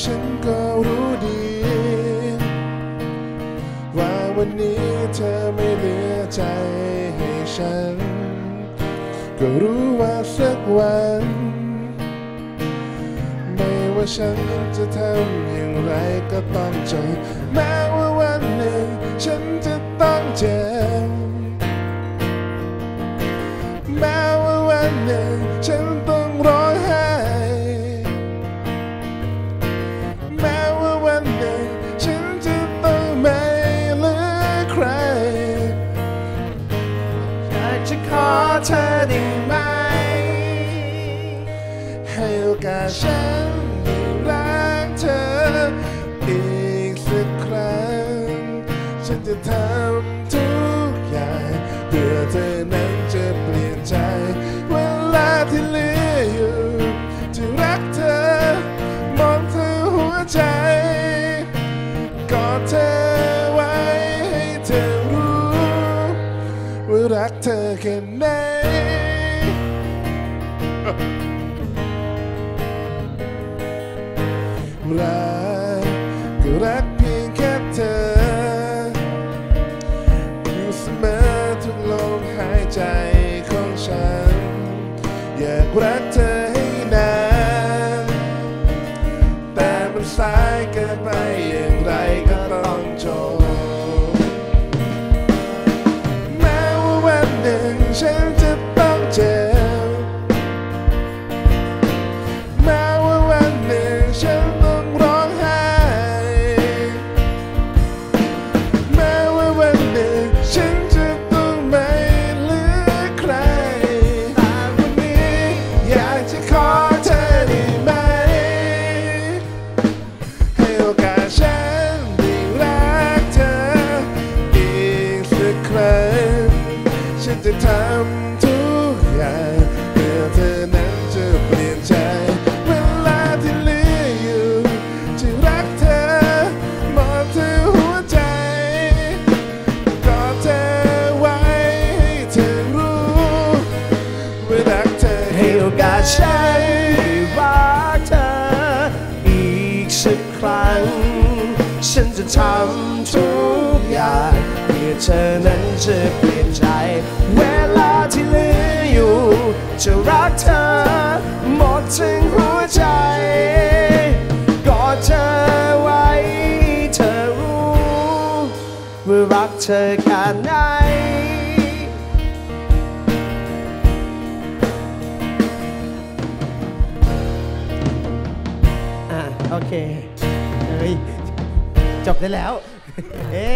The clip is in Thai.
ฉันก็รู้ดี ว่าวันนี้เธอไม่เหลือใจให้ฉัน ก็รู้ว่าสักวัน ไม่ว่าฉันจะทำอย่างไรก็ต้องจบแม้ กาสฉันรักเธอ อีกสักครั้ง ฉันจะทำทุกอย่างเพื่อเธอนั้นจะเปลี่ยนใจเวลาที่เหลืออยู่จะรักเธอ มองเธอหัวใจกอดเธอไว้ให้เธอรู้ว่ารักเธอแค่ไหน รักเพียงแค่เธอ อยู่เสมอทุกลมหายใจของฉัน อยากรักเธอให้นาน แต่มันสายเกินไป จะทำทุกอย่างเพื่อเธอนั้นจะเปลี่ยนใจ เวลาที่เหลืออยู่จะรักเธอมองเธอหัวใจกอดเธอไว้ให้เธอรู้ว่ารักเธอให้โอกาสฉันได้รักเธออีกสักครั้ง ฉันจะทำทุกอย่าง เพื่อเธอนั้นจะเปลี่ยนใจ เวลาที่เหลืออยู่ จะรักเธอ หมดถึงหัวใจกอดเธอไว้ เธอรู้ว่ารักเธอแค่ไหนอะโอเค เฮ้ย จบได้แล้ว เอ้